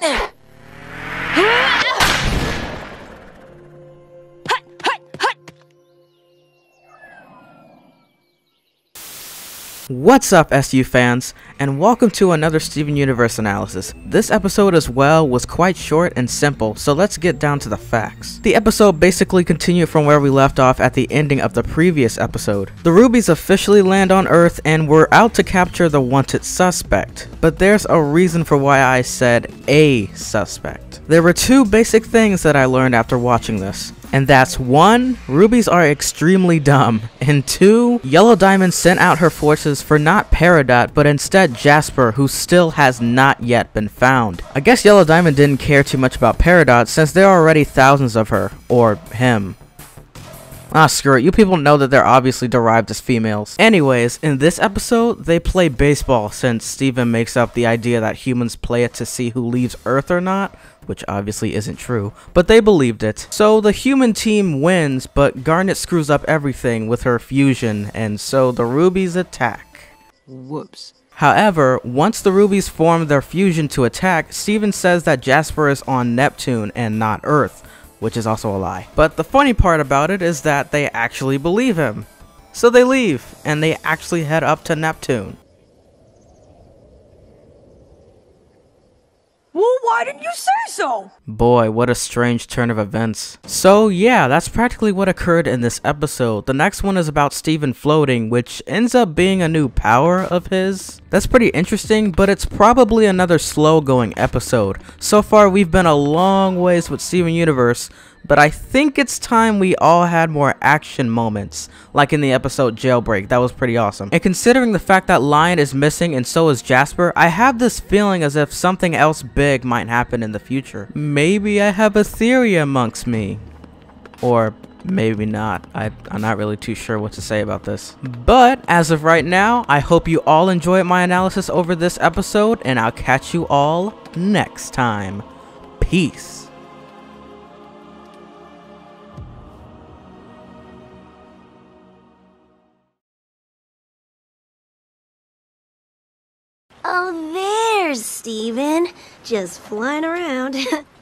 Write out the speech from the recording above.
There. What's up, SU fans, and welcome to another Steven Universe analysis. This episode as well was quite short and simple, so let's get down to the facts. The episode basically continued from where we left off at the ending of the previous episode. The Rubies officially land on Earth and we're out to capture the wanted suspect. But there's a reason for why I said a suspect. There were two basic things that I learned after watching this. And that's one, rubies are extremely dumb, and two, Yellow Diamond sent out her forces for not Peridot, but instead Jasper, who still has not yet been found. I guess Yellow Diamond didn't care too much about Peridot since there are already thousands of her, or him. Ah, screw it. You people know that they're obviously derived as females. Anyways, in this episode, they play baseball since Steven makes up the idea that humans play it to see who leaves Earth or not, which obviously isn't true, but they believed it. So the human team wins, but Garnet screws up everything with her fusion, and so the Rubies attack. Whoops. However, once the Rubies form their fusion to attack, Steven says that Jasper is on Neptune and not Earth, which is also a lie. But the funny part about it is that they actually believe him. So they leave, and they actually head up to Neptune. Well, why didn't you say so? Boy, what a strange turn of events. So yeah, that's practically what occurred in this episode. The next one is about Steven floating, which ends up being a new power of his. That's pretty interesting, but it's probably another slow going episode. So far we've been a long ways with Steven Universe, but I think it's time we all had more action moments, like in the episode Jailbreak, that was pretty awesome. And considering the fact that Lion is missing and so is Jasper, I have this feeling as if something else big might happen in the future. Maybe I have a theory amongst me. Or maybe not. I, am not really too sure what to say about this. But as of right now, I hope you all enjoyed my analysis over this episode, and I'll catch you all next time. Peace. Oh, there's Steven. Just flying around.